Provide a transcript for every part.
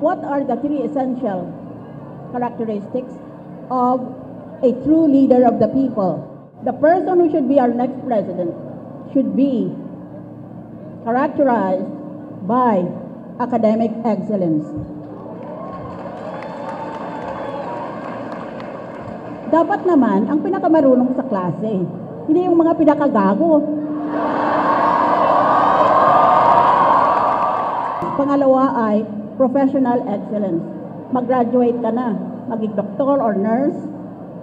what are the three essential characteristics of a true leader of the people? The person who should be our next president should be characterized by academic excellence. Dapat naman, ang pinakamarunong sa klase, hindi yung mga pinakagago. Pangalawa ay professional excellence. Mag-graduate ka na, maging or nurse,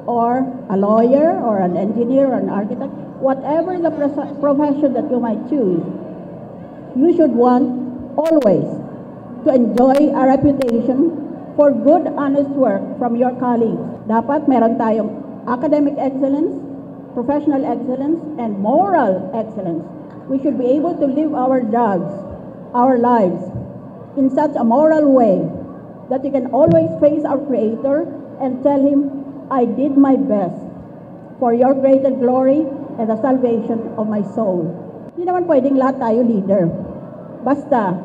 or a lawyer, or an engineer, or an architect, whatever the profession that you might choose, you should want always to enjoy a reputation for good, honest work from your colleagues. Dapat meron tayong academic excellence, professional excellence, and moral excellence. We should be able to live our jobs, our lives, in such a moral way that we can always face our Creator and tell Him, I did my best for your greater glory and the salvation of my soul. Hindi naman pwedeng lahat tayo leader. Basta,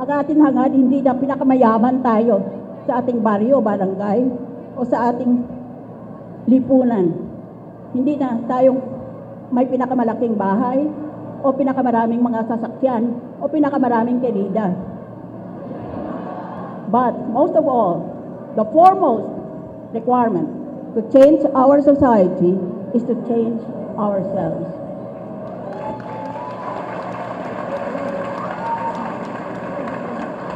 ang ating hangad, hindi na pinakamayaman tayo sa ating baryo, barangay, o sa ating lipunan. Hindi na tayong may pinakamalaking bahay, o pinakamaraming mga sasakyan, o pinakamaraming kelida. But most of all, the foremost requirement to change our society is to change ourselves.